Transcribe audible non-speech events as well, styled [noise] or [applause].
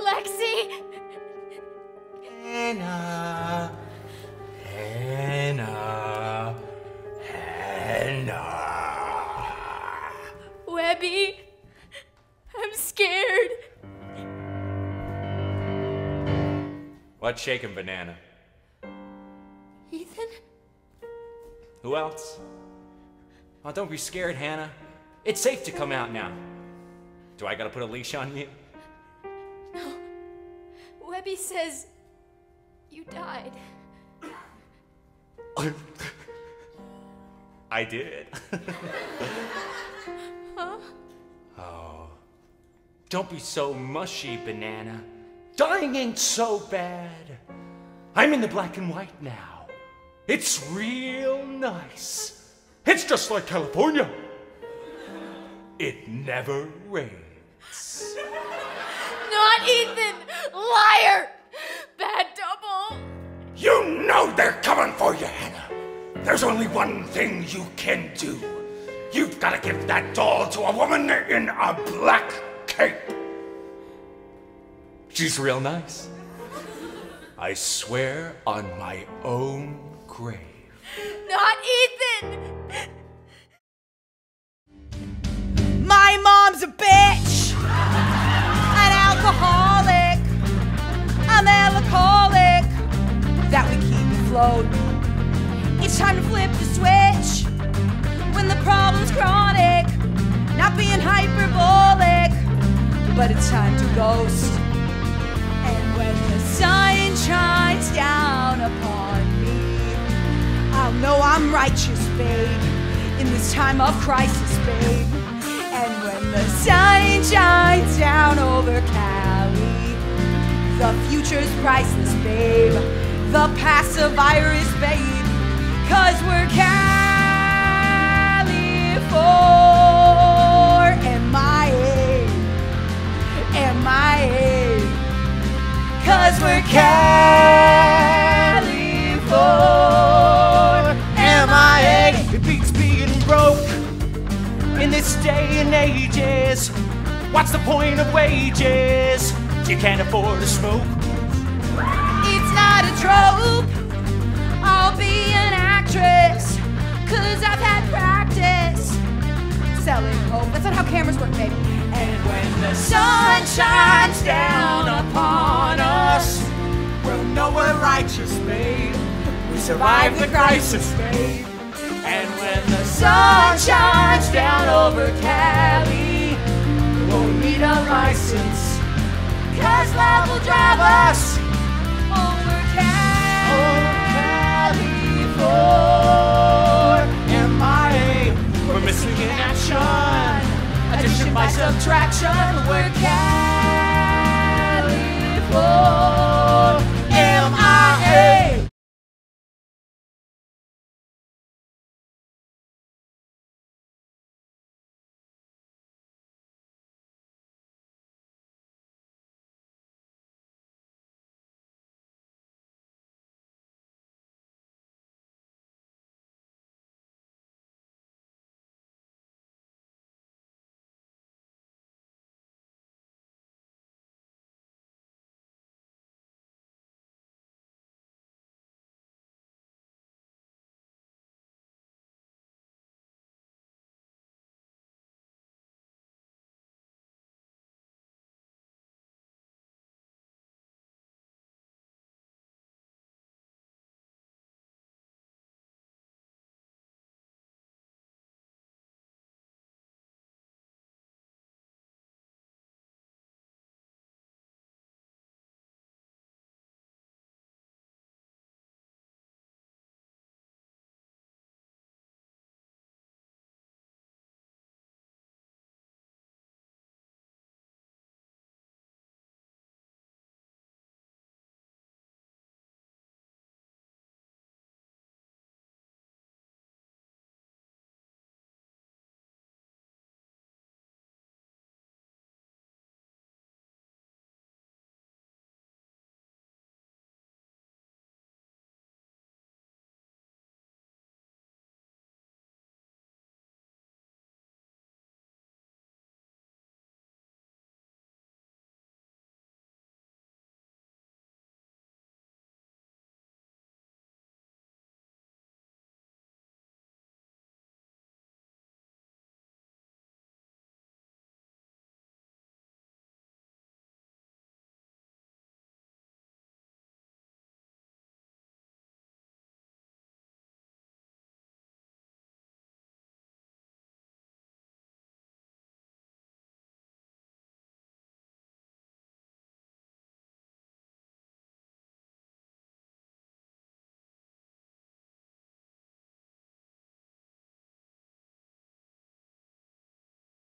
Lexi! Hannah. Hannah. Hannah. Webby! I'm scared. What's shaking, banana? Ethan? Who else? Oh, don't be scared, Hannah. It's safe to come out now. Do I gotta put a leash on you? Webby says you died. [laughs] I did. [laughs] Huh? Oh. Don't be so mushy, banana. Dying ain't so bad. I'm in the black and white now. It's real nice. It's just like California. It never rains. [laughs] Not Ethan! Liar! Bad double! You know they're coming for you, Hannah. There's only one thing you can do. You've got to give that doll to a woman in a black cape. She's real nice. I swear on my own grave. Not Ethan! Afloat. It's time to flip the switch when the problem's chronic, not being hyperbolic, but it's time to ghost. And when the sun shines down upon me, I'll know I'm righteous, babe, in this time of crisis, babe. And when the sun shines down over Cali, the future's priceless, babe. The a virus, babe. Cause we're California. MIA. Cause we're California. It beats being broke in this day and ages. What's the point of wages? You can't afford to smoke. A trope. I'll be an actress. Cause I've had practice. Selling hope. That's not how cameras work, baby. And when the sun shines down upon us, We'll know we're righteous, babe. We survived the crisis, babe. and when the sun shines down over Cali, we won't need a license. Cause love will drive by subtraction, we're California.